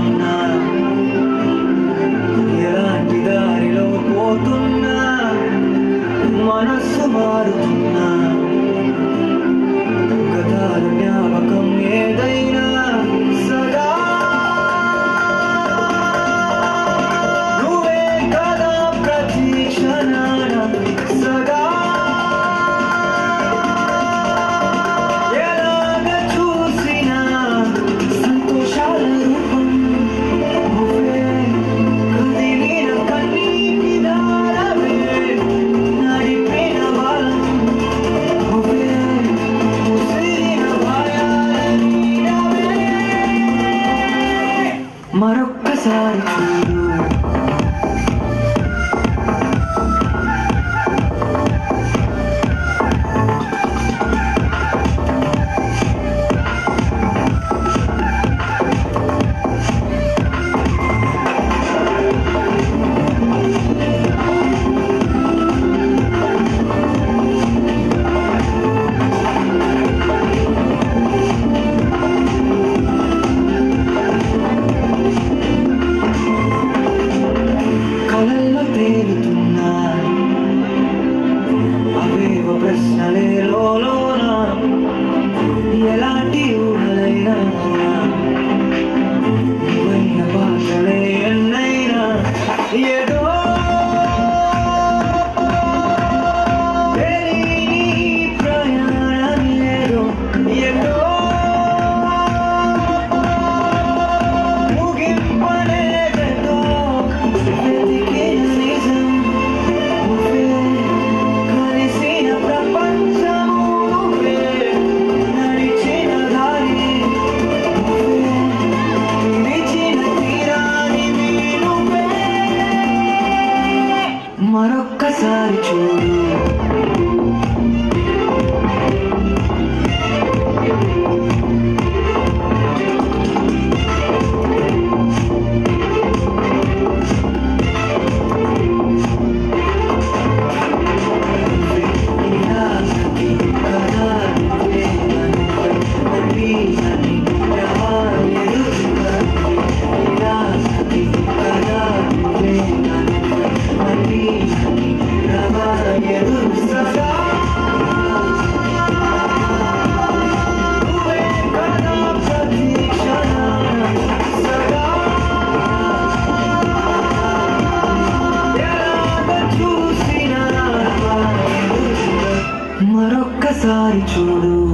పోతున్నా. దారిలో పోతున్నా? మనస్సు మారుతున్నా. I'm sorry. Yeah. まどかされちゃう。sorry, true